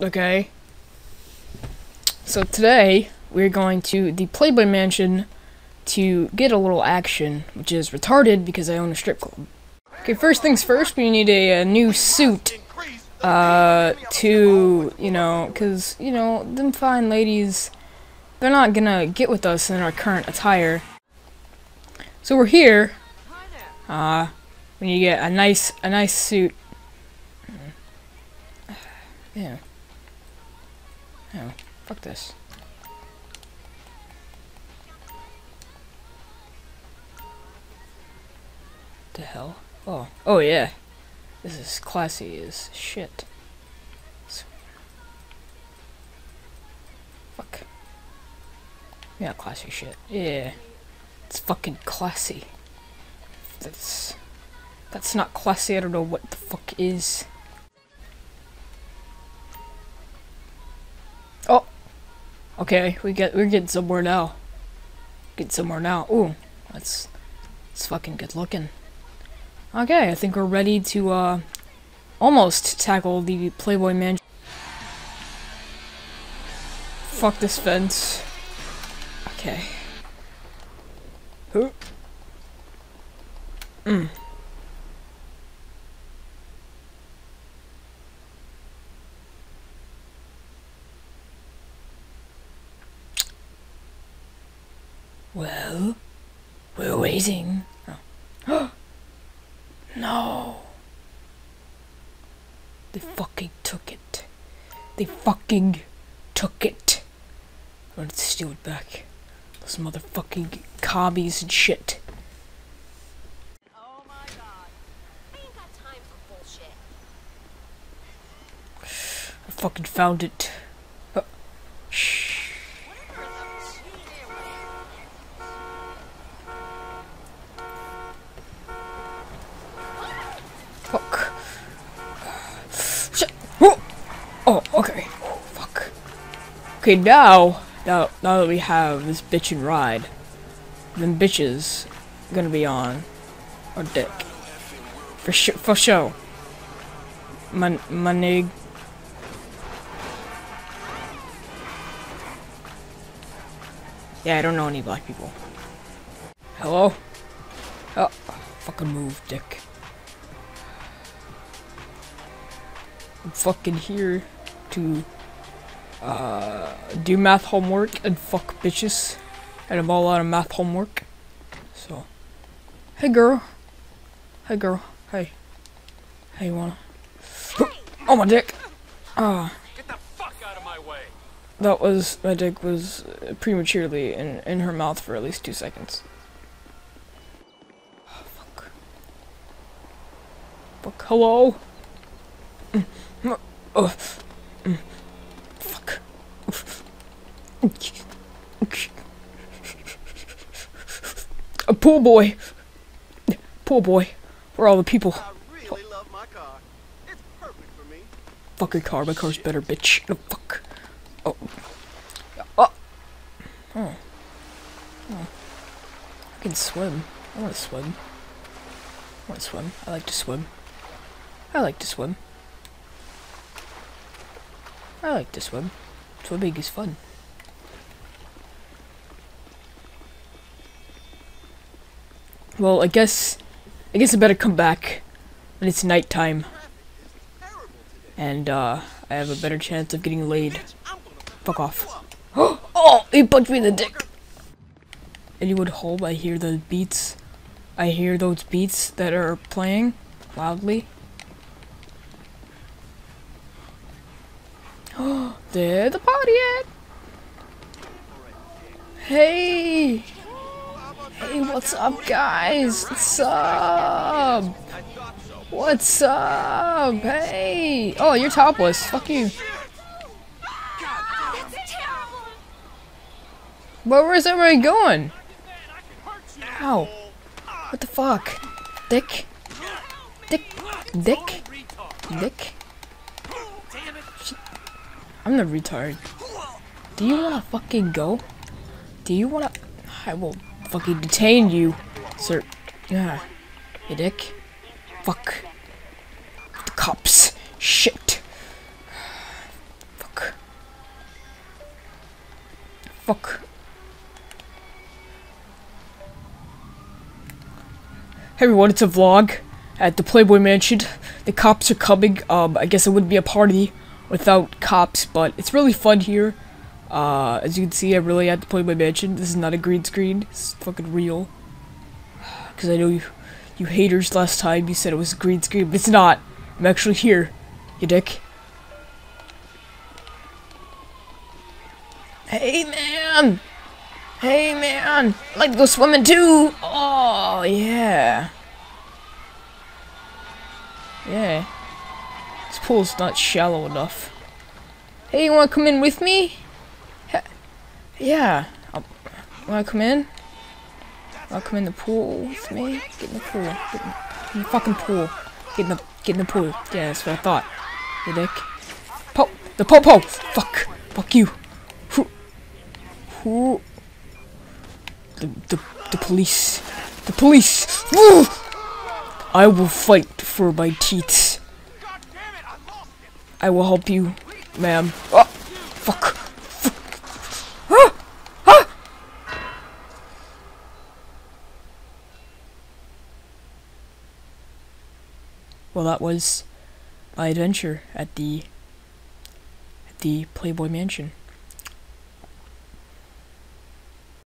Okay. So today we're going to the Playboy Mansion to get a little action, which is retarded because I own a strip club. Okay, first things first, we need a, a new suit. Uh, to, you know, because, you know, them fine ladies, they're not gonna get with us in our current attire. So we're here. Uh, when you get a nice, a nice suit. Yeah. Oh, fuck this. The hell? Oh, oh yeah. This is classy as shit. Fuck. Yeah, classy shit. Yeah. It's fucking classy. That's that's not classy. I don't know what the fuck is. Okay, we get we're getting somewhere now. Get somewhere now. Ooh, that's that's fucking good looking. Okay, I think we're ready to uh almost tackle the Playboy Mansion. Fuck this fence. Okay. Who? Mm. Well, we're waiting. Oh. no. They fucking took it. They fucking took it. I'm gonna steal it back. Those motherfucking commies and shit. Oh my god. I ain't got time for bullshit. I fucking found it. Oh okay. Fuck. Okay, now, now, now that we have this bitchin' ride, then bitches gonna be on our dick. For sure, for sure. My, my nig. Yeah, I don't know any black people. Hello? Oh, fucking move, dick. I'm fucking here to uh, do math homework and fuck bitches. And I'm all out of math homework. So, hey girl. Hey girl. Hey. Hey, you wanna? Oh my dick. Ah. Get the fuck out of my way! That was my dick was prematurely in in her mouth for at least two seconds. Oh, fuck. Fuck. Hello. Mm, oh, mm, Fuck. A pool boy. Pool boy. Where all the people? I really love my car. It's perfect for me. Fuck your car. My car's better, bitch. No, fuck. Oh. Oh. Oh. Oh. I can swim. I want to swim. I want to swim. I like to swim. I like to swim. I like to swim. Swimming is fun. Well, I guess, I guess I better come back when it's nighttime, and uh, I have a better chance of getting laid. Fuck off. oh, he punched me in the dick. Anyone home? I hear the beats. I hear those beats that are playing loudly. Oh, there the party at. Hey, hey, what's up, guys? What's up? What's up? Hey. Oh, you're topless. Fuck you. Where's everybody going? Ow. What the fuck? Dick? Dick? Dick? Dick? I'm the retard. Do you wanna fucking go? Do you wanna- I will fucking detain you, sir. Yeah, you dick. Fuck. The cops. Shit. Fuck. Fuck. Hey everyone, it's a vlog at the Playboy Mansion. The cops are coming. Um, I guess it would be a party without cops, but it's really fun here. Uh, as you can see, I really had to Playboy Mansion. This is not a green screen. It's fucking real. Because I know you, you haters last time you said it was a green screen, but it's not. I'm actually here, you dick. Hey man! Hey man! I'd like to go swimming too! Oh, yeah. Yeah. Pool's not shallow enough. Hey, you wanna come in with me? He- yeah. I'll, wanna come in? Wanna come in the pool with me? Get in the pool. Get in, the fucking pool. Get in the, get in the pool. Yeah, that's what I thought. You dick. Po! The po-po! Fuck! Fuck you! Who? Who? The, the, the police. The police! Woo! I will fight for my teeth. I will help you, ma'am. Oh, fuck. Fuck. Ah! Ah! Well, that was my adventure at the at the Playboy Mansion.